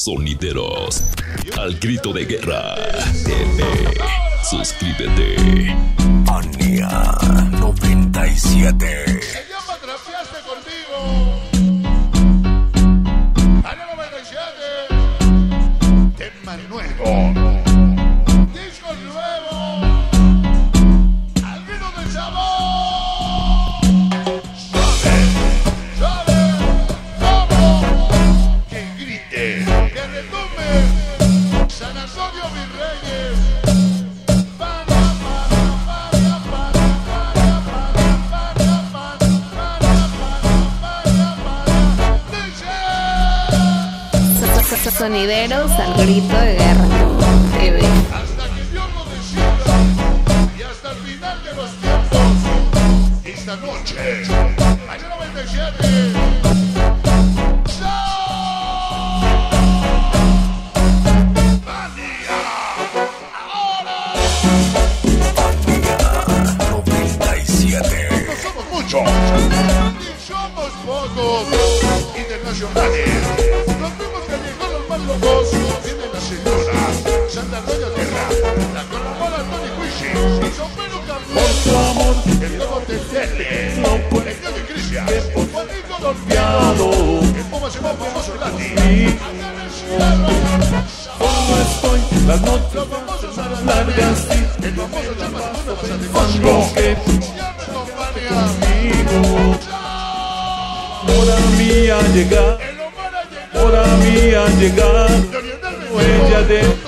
Sonideros, al grito de guerra. TV, suscríbete. Mania 97. Sonideros al grito de guerra. TV. hasta que Dios lo decida y hasta el final de los tiempos. Esta noche, año 97. ¡Mania! ¡Ahora! Mania 97. No somos muchos, ni somos pocos. Internacionales, Saavedra. La colabora El nuevo No puede ser de El Puma se va por Lati. ¿Cómo estoy? Las noches. Los famosos a las largas. El famoso Chapa Segundo Pasatifongo. Siempre acompaña. Hora mía llegar. Hora mía llegar. Huella de.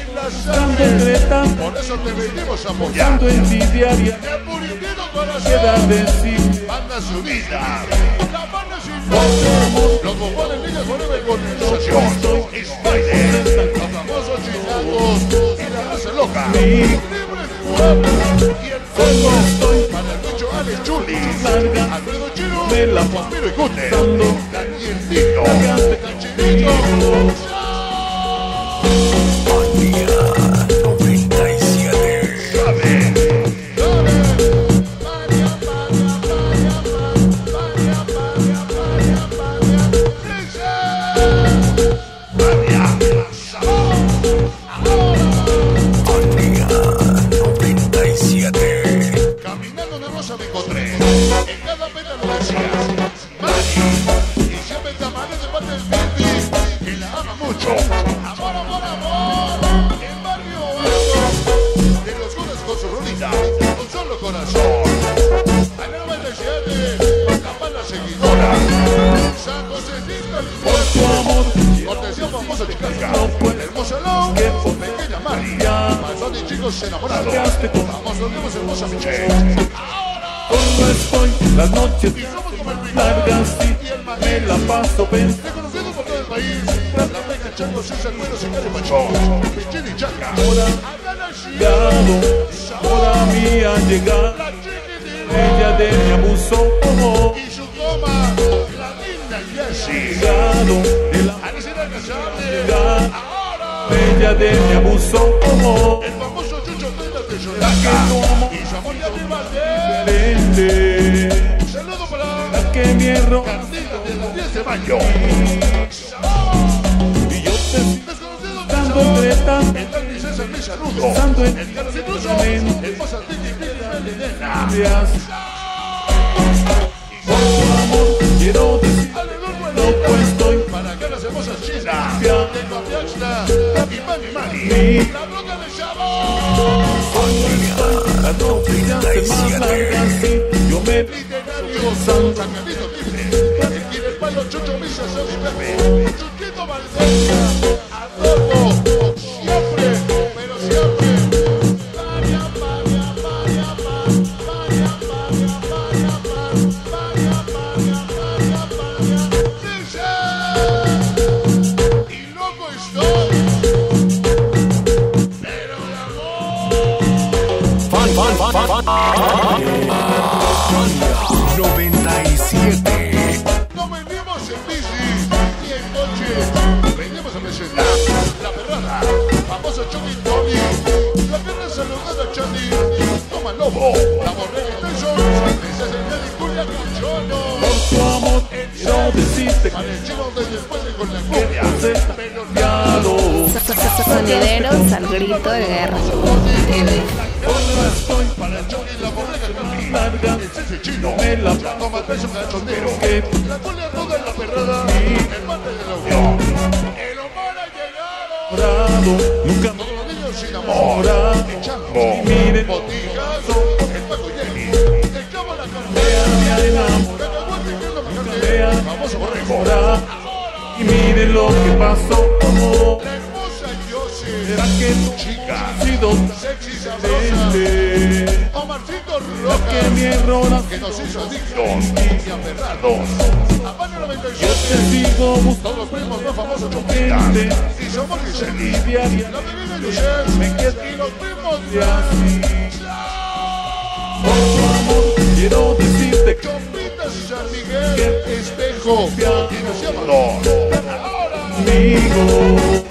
corazón concreta, por eso te venimos a apoyar. Tanto en ti diaria, queda de sí. Banda subida, la banda sin voz, los bombones niños forever con sensación, Spider, los famosos chillangos y la raza loca, libres de guapo y el fuego, para el bicho Alex Chuli, Alfredo Chino, Vampiro y Cute, Daniel Tito. seguidora. San Josefita, por tu amor, cortesía famosa chica, el pequeña María, y chicos enamorados. Vamos, nos vemos hermosa Michelle. Estoy las noches largas y me la paso pensando país. La peca, y cari pachón. Pichín y chaca. Ahora, ahora mía llega. Ella de mi abuso llegado de la ahora, ella de mi abuso como el famoso Chucho Tena de Cholaca, y su amor de Valdés. Un saludo para La que mi error Candida de las 10 de mayo. y yo te dando treta, el tal César me saludo. Pensando en- El Carlos Incluso, el. Por tu amor quiero decir, para que las hermosas chicas tengo fiesta, papi, mami, mami, la bruja de Chavo. Cuando la doctrina se más larga así, yo me pide gozando. San Camilo Tifle, el tiene el palo, Chucho Misa, Sony Pepe, Chuquito Baldosa, Adolfo. 97. No venimos en bici ni en coche. Venimos a presentar la perrada. Famoso Johnny Tony. La perra saludada Chani. Toma lobo. La borrega Tyson. Ese es el peliculia con Chono. Por tu amor, quiero decirte. Manejemos desde después de con la cumbia. Meloneado. Sonideros al grito de guerra. El chino. me la toma un cachondero. que La culia toda en la perrada. El mate de la unión. El Omar ha llegado. nunca Todos los niños sin amor. Ahora, Echando. y miren, Botijazo. El Paco Jenny. El clavo la cartera. me mi Vea. cartera. Famoso borrego. y miren lo que pasó. La hermosa Yossi. ¿Será que tú Chica. has sido Sexy sabrosa. Diferente? Omarcito Que error ha Que nos hizo adictos y aferrados. Apaño Yo 97. te sigo buscando Todos los primos más famosos chompitas. gente Y somos Giseli. La bebida. Me quedo Y los primos Y así, quiero decirte que Chompitas San Miguel. Espejo. Y nos llaman. Conmigo Para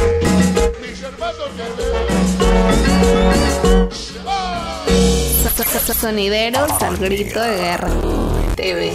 Sonideros al grito de guerra. TV.